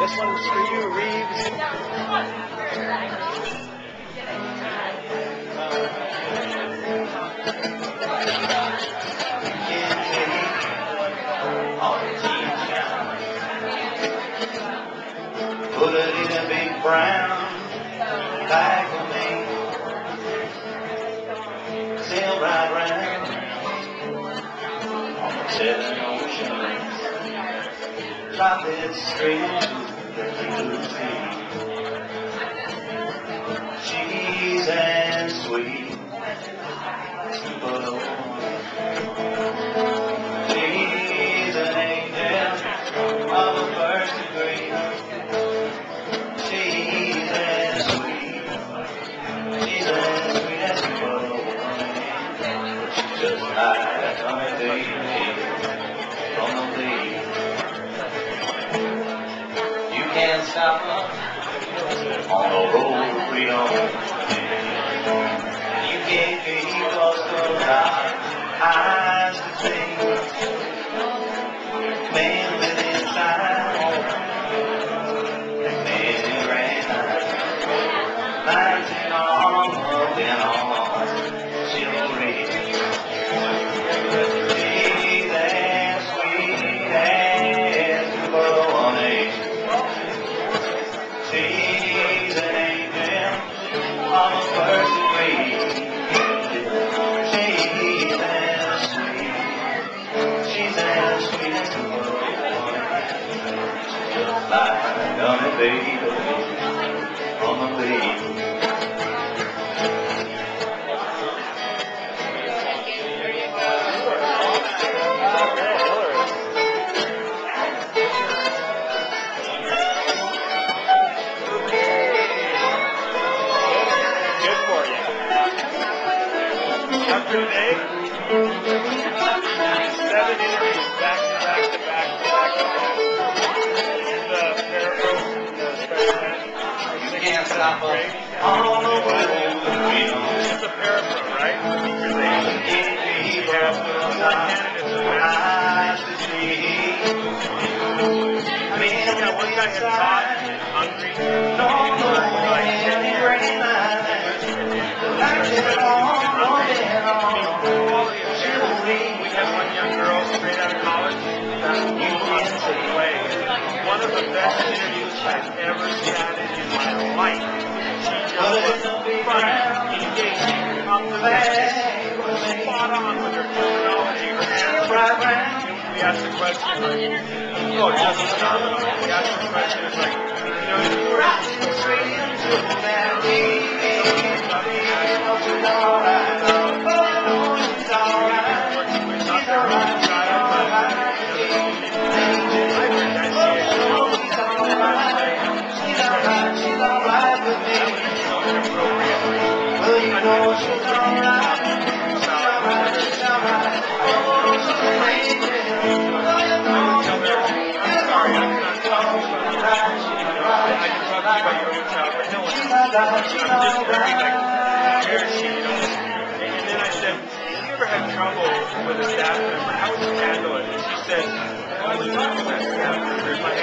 this one's for you, Reeves. Brown bag for me. Sail right round on the seven oceans. Drop it straight to the blue can't stop her on the road we on. Just like a gummy baby on the leaf. Four candidates in there. eyes to see. I mean, you know, one guy had taught and hungry. No more any rain light. Like one of the best interviews I've ever sat in my life. She just was funny, engaging, optimistic, spot on with her terminology, her answers. We asked the question, oh, just phenomenal. We asked the question, like, you know, you were to Straight with a staff member? How would you handle it?" And she said, "Well, "I was talking to my staff members.